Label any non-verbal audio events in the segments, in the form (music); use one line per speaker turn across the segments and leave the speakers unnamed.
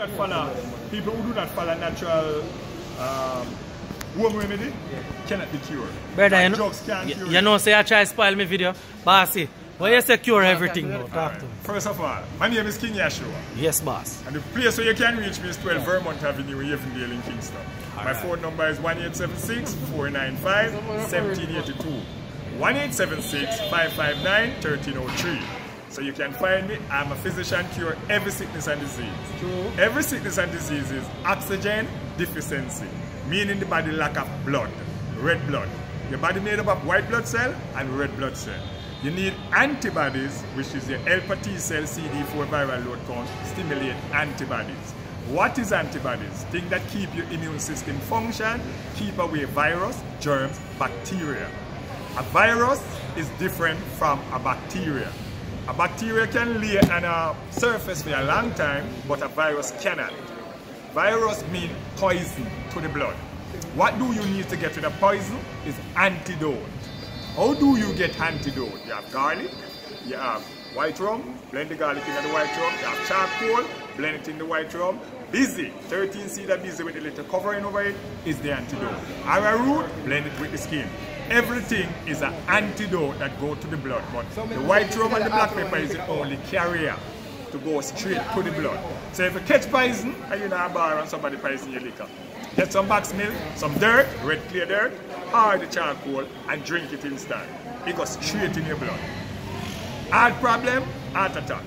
not follow, people who do not follow natural um, home remedy cannot be cured.
Brother, you
And
know,
drugs can't
you,
cure
you
it.
know, say I try to spoil my video. Bossy, why you secure everything now? Talk
Alright.
to me.
First of all, my name is King Yashua.
Yes, boss.
And the place where you can reach me is 12 Vermont Avenue, Avondale in Kingston. My
Alright.
phone number is 1876 495 1782. 1876 559 1303. So you can find me. I'm a physician, cure every sickness and disease. Every sickness and disease is oxygen deficiency, meaning the body lack of blood, red blood. Your body made up of white blood cell and red blood cell. You need antibodies, which is your alpha T cell CD4 viral load count, stimulate antibodies. What is antibodies? Things that keep your immune system function, keep away virus, germs, bacteria. A virus is different from a bacteria. A bacteria can lay on a surface for a long time, but a virus cannot. Virus mean poison to the blood. What do you need to get rid of poison is antidote. How do you get antidote? You have garlic, you have white rum, blend the garlic in the white rum, you have charcoal, blend it in the white rum. Bissy, 13 seed of bissy with a little covering over it is the antidote. Arrowroot, blend it with the skin. Everything is an antidote that go to the blood, but the white rum and the black pepper is the only carrier to go straight to the blood. So if you catch poison and you're in a bar and somebody poison your liquor, get some box milk, some dirt, red clear dirt, or the charcoal and drink it instant. It goes straight in your blood. Heart problem, heart attack.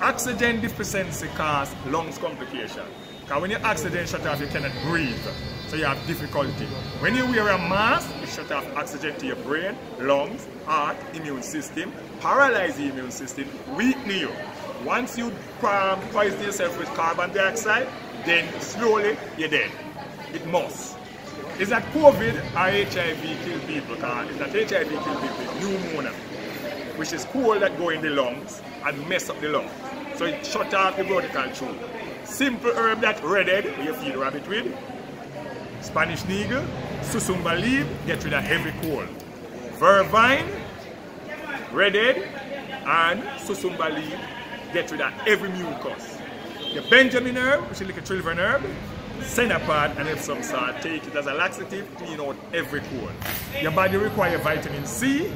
Oxygen deficiency cause lungs complication. Because when your oxygen shut off, you cannot breathe. So you have difficulty. When you wear a mask, it shut off oxygen to your brain, lungs, heart, immune system, paralyze the immune system, weaken you. Once you um, poison yourself with carbon dioxide, then slowly you're dead. It must. Is that COVID or HIV kill people? Is that HIV kill people? Pneumonia which is cold that go in the lungs and mess up the lung. So it shut off the vertical tube. Simple herb that redded, you feed rabbit with, Spanish needle, susumba leaf, get rid of heavy cold. Vervine, redded, and susumba leaf, get rid of every mucus. The Benjamin herb, which is like a children herb, senna pod and Epsom salt, take it as a laxative, clean out every cold. Your body requires vitamin C,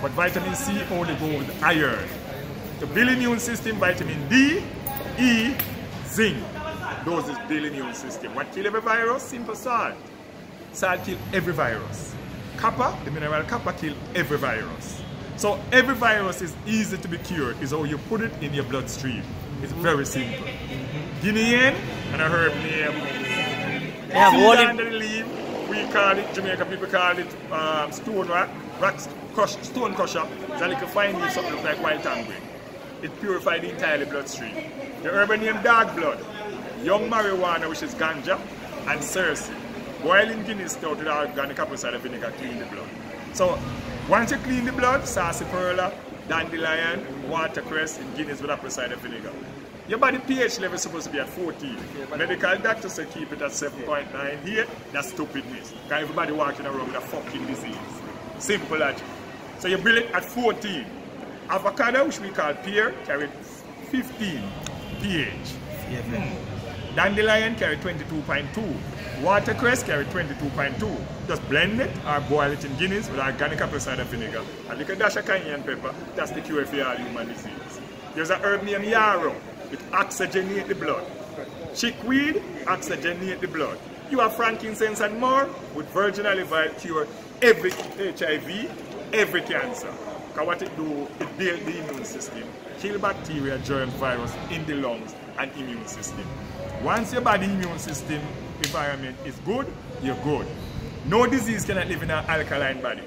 but vitamin C only go with iron. To build immune system, vitamin D, E, zinc. Those is build immune system. What kill every virus? Simple salt. Salt kill every virus. Copper, the mineral copper kill every virus. So every virus is easy to be cured. Is how you put it in your bloodstream. It's very simple. Guinea hen and a herb name.
Yeah,
Seed
what if-
the leaf. We call it, Jamaica people call it um, stone rock, rock crush, stone crusher. It's a little fine leaf, something like white tangerine. It purifies the entire bloodstream. The urban name dark blood, young marijuana, which is ganja, and cerasee. Boiling Guinness stout with organic apple cider vinegar clean the blood. So once you clean the blood, sarsaparilla, dandelion, watercress, and Guinness with apple cider vinegar. Your body pH level is supposed to be at 14. Medical doctors say keep it at 7.9 here. That's stupidness. Because everybody walking around with a fucking disease. Simple logic. So you build it at 14. Avocado, which we call pear, carry 15 pH. Dandelion carry 22.2. Watercress carry 22.2. Just blend it or boil it in Guinness with organic apple cider vinegar. A little dash of cayenne pepper. That's the cure for all human disease. There's a herb named yarrow. It oxygenate the blood. Chickweed oxygenate the blood. You have frankincense and myrrh with virgin olive oil cure every HIV, every cancer. Because what it do, it build the immune system, kill bacteria, germs, virus in the lungs and immune system. Once your body immune system environment is good, you're good. No disease cannot live in an alkaline body.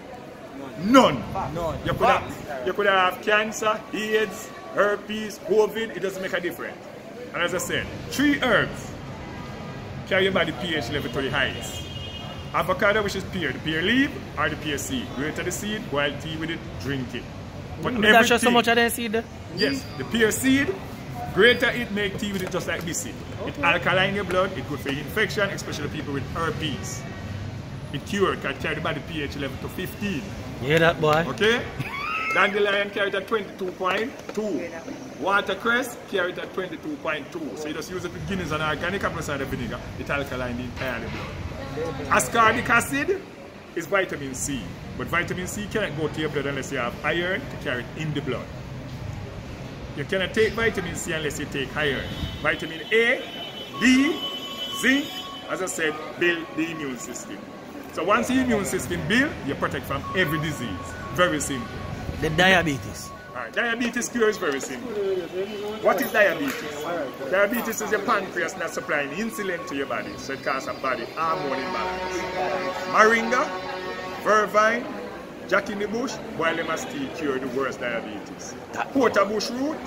None.
None.
You could have, you could have cancer, AIDS, herpes, COVID, it doesn't make a difference. And as I said, three herbs carry your body pH level to the highest. Avocado, which is pear, the pear leaf or the pear seed. Greater the seed, boil tea with it, drink it. But mm,
Me dash you so much of them seed.
Yes, the pear seed, greater it make tea with it just like this seed. It alkaline your blood, it good for infection, especially people with herpes. It cure, it can carry the body pH level to 15.
You hear that boy?
Okay? (laughs) Dandelion carry it at 22.2. Watercress, carry it at 22.2. So you just use it with Guinness and organic apple cider vinegar, it alkaline the entire blood. Ascorbic acid is vitamin C. But vitamin C cannot go to your blood unless you have iron to carry it in the blood. You cannot take vitamin C unless you take iron. Vitamin A, D, zinc, as I said, build the immune system. So once the immune system build, you protect from every disease. Very simple.
The diabetes.
Alright, diabetes cure is very simple. What is diabetes? Diabetes is your pancreas not supplying insulin to your body, so it causes a body hormone imbalance. Moringa, vervine, jack in the bush, boil them tea cure the worst diabetes. Porter bush root,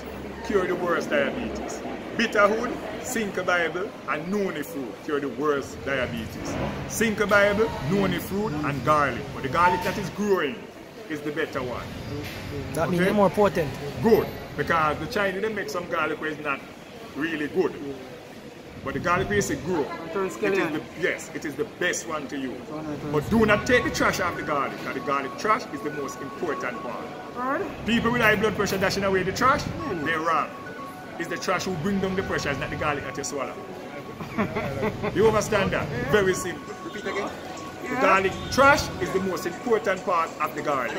cure the worst diabetes. Bitterwood, sinkle bible, and noni fruit cure the worst diabetes. sinkle bible, noni fruit, and garlic. But the garlic that is growing is the better one.
That means
Okay.
they're more potent.
Good, because the Chinese they make some garlic which is not really good. But the garlic paste is grow.
Turn
It is the, yes, it is the best one to use. But do not take the trash off the garlic, because the garlic trash is the most important part.
Alright.
People with high blood pressure dashing away the trash, hmm. they're wrong. It's the trash who bring down the pressure, it's not the garlic that you swallow. you understand that? (laughs) Very simple.
Repeat again.
The garlic trash is the most important part of the garlic.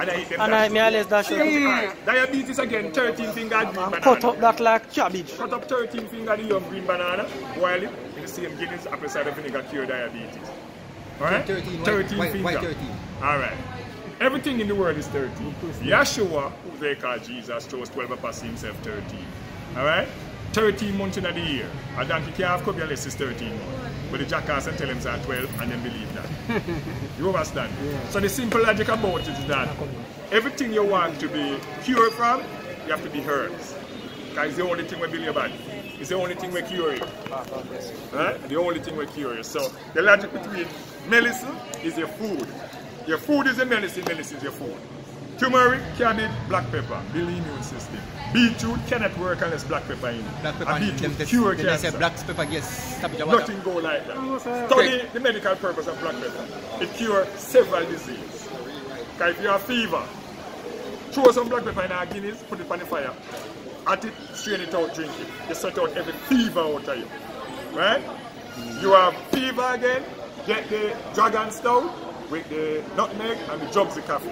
And I eat them
And I
trash.
me always dash
Yeah,
it.
yeah, yeah.
Alright, Diabetes again, 13 finger green banana.
Cut up that like cabbage.
Cut up 13 finger the young green banana, boil it in the same Guinness apple cider vinegar cure diabetes. Alright?
13,
13
why-
finger.
why 13?
Alright. Everything in the world is 13. Yeshua, who they call Jesus, chose 12 apostles himself 13. Alright? 13 months in the year. A donkey can't have unless it's 13 months. But the jackass and tell him it's 12 and then believe that. (laughs) you understand? So the simple logic about it is that everything you want to be cured from, you have to be herbs. Because it's the only thing we build your body. It's the only thing we cure you. Right? The only thing we cure you. So the logic between medicine is your food. Your food is your medicine, medicine is your food. Turmeric, cabbage, black pepper, build the immune system. Beetroot cannot work unless black pepper in.
Black pepper.
And
and them
beetroot
test-
cure
then they say black pepper yes. Stop it.
Nothing go like
sir.
that. Study the medical purpose of black pepper. It cures several diseases. Because if you have fever, throw some black pepper in a Guinness, put it on the fire, at it, strain it out, drink it. You sort out every fever out of you. Right? You have fever again, get the dragon stout with the nutmeg and the jugs of coffee.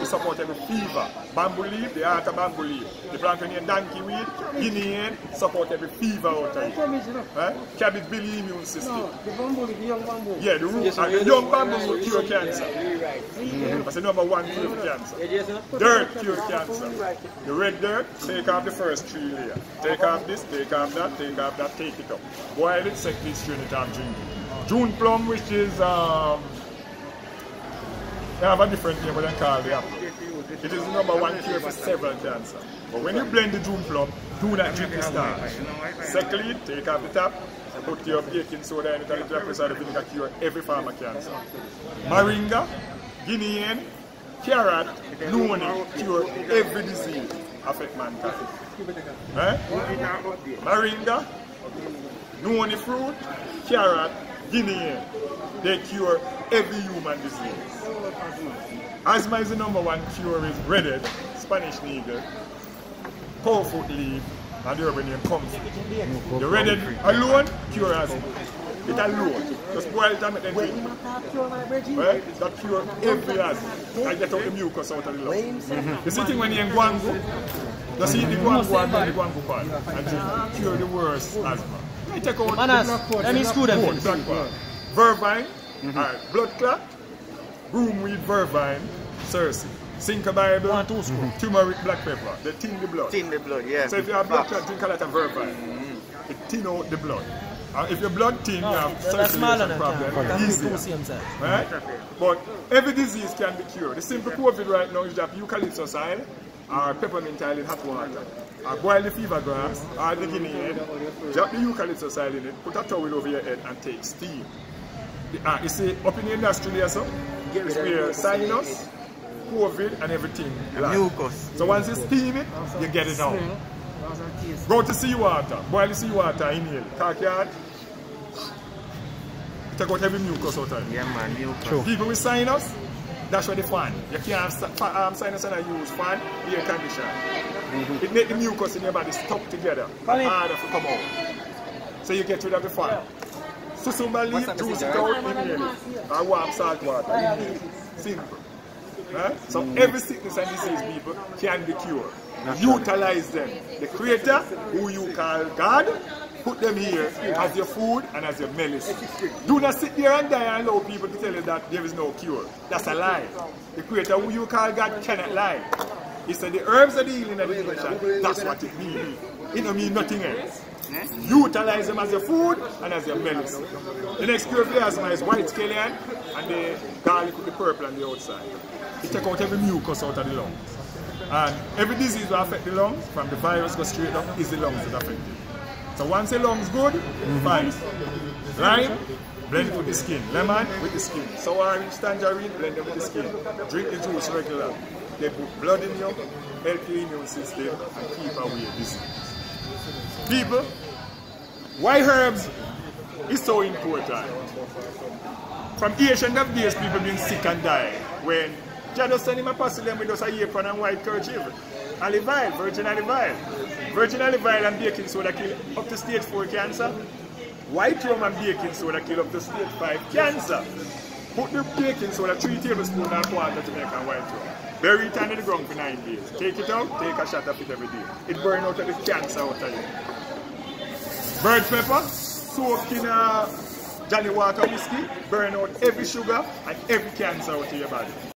You support every fever. Bamboo leaf, the heart of bamboo leaf. The Blanconian donkey weed, guinea hen, support every fever out of you. Eh?
Cabbage, you know.
Cabbage build the immune system.
No, the bamboo, the young bamboo.
Yeah, the root and uh, the young bamboo will cure cancer. Mm-hmm. That's the number one cure for cancer. Dirt cure cancer. The red dirt, take off the first three layer. Take off this, take off that, take off that, take it up. Boil it, second it, strain it and drink it. June plum, which is um they have a different name, they call the. It is the number one cure for several cancer. But when you blend the June plum, do not drink the starch. Secondly, take off the top, put your baking soda in it and little apple cider vinegar cure every form of cancer. Moringa, guinea hen, carrot, noni cure every disease affect mankind. Right? Moringa, noni fruit, carrot, guinea hen, they cure every human disease. Asthma is the number one cure is breaded, Spanish needle, powfoot leaf, and the urban name comfrey. The redded alone cure asthma. It alone. Just boil it and make them drink. Right? That cure every asthma. And get out the mucus out of the lungs. You see thing when you're in Guangu, just eat the Guangu and then the Guangu part and drink. Cure the worst asthma. You take out
Manas,
the black
let me screw them.
Good, black part. Alright, blood clot, broomweed, vervine, cerasee. sinkle bible,
One, two screw.
turmeric, black pepper. They thin the blood.
Thin the blood, yeah.
So if you have blood clot, drink a lot of vervine. It thin out the blood. And if your blood thin, you have
That's
circulation
than
problem.
can.
Easier.
Two.
Right? But every disease can be cured. The simple COVID right now is that eucalyptus oil or peppermint oil in hot water. Or boil the fever grass or the guinea hen, drop the eucalyptus oil in it, put a towel over your head and take steam. The- Ah, you see, up in the industry there, so, it's where sinus, COVID and everything. lie.
Mucus.
So once you steam it, you get it out. Go to seawater, boil the seawater, inhale, backyard. Take out every mucus out of it.
Yeah, man, mucus.
People with sinus, That's where the fan. You can't have um, sinus and use fan, air condition. It make the mucus in your body stuck together.
Funny.
Harder to come out. So you get rid of the fan. Susumba leaf, juice it out, inhale it. Or warm salt water, inhale it. Simple. Right? So every sickness and disease, people, can be cured. Utilize them. The creator, who you call God, put them here as your food and as your medicine. Do not sit there and die and allow people to tell you that there is no cure. That's a lie. The creator, who you call God, cannot lie. He said the herbs are the healing of the nation. That's what it means. It don't mean nothing else. Utilize them as your food and as your medicine. The next cure for asthma is white scallion and the garlic with the purple on the outside. Take out every mucus out of the lungs. And every disease will affect the lungs, from the virus go straight up, is the lungs that affect it. So once the lungs good, fine. Lime, blend it with the skin. Lemon with the skin. Sour orange, tangerine, blend them with the skin. Drink the juice regularly. They put blood in you, help your immune system, and keep away disease. People, why herbs is so important? From ancient of days, people been sick and die. When Jah just send him a parcel with just a apron and white kerchief. Olive oil, virgin olive oil. Virgin olive oil and baking soda kill up to stage 4 cancer. White rum and baking soda kill up to stage 5 cancer. Put the baking soda 3 tablespoons and quarter to make a white rum. Bury it under the ground for 9 days. Take it out, take a shot of it every day. It burn out the cancer out of you. Bird pepper, soaked in uh, Johnnie Walker whiskey, burn out every sugar and every cancer out of your body.